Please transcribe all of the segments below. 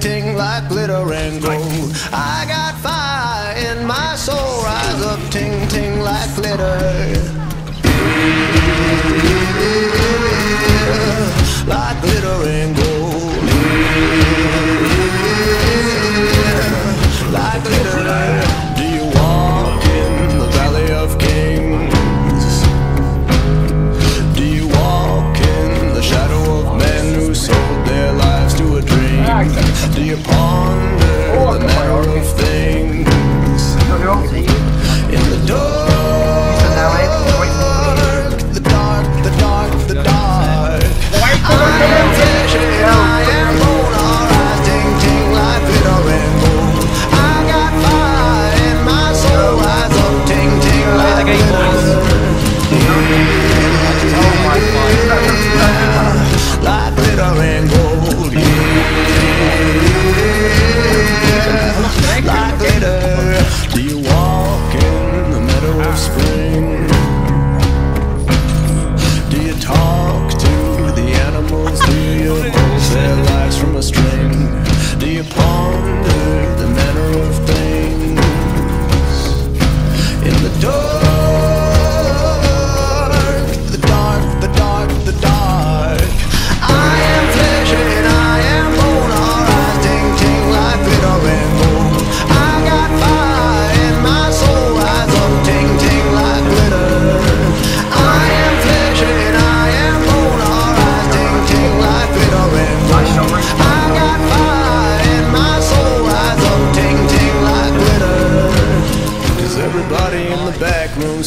ting like glitter and gold. I got fire in my soul, rise up, ting ting like glitter. Do you pawn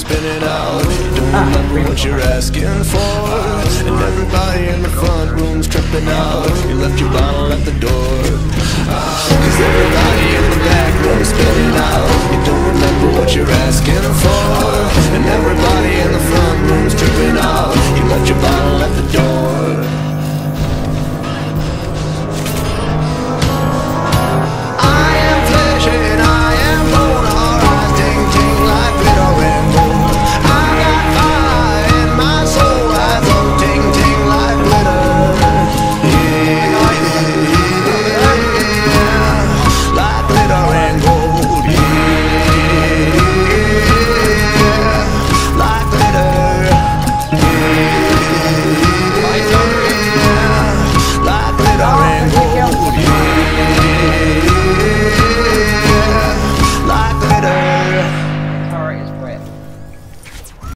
spinning out. Don't remember what you're asking for. And everybody in the front room's tripping out. You left your bottle at the door. Ah, Cause everybody in the back room's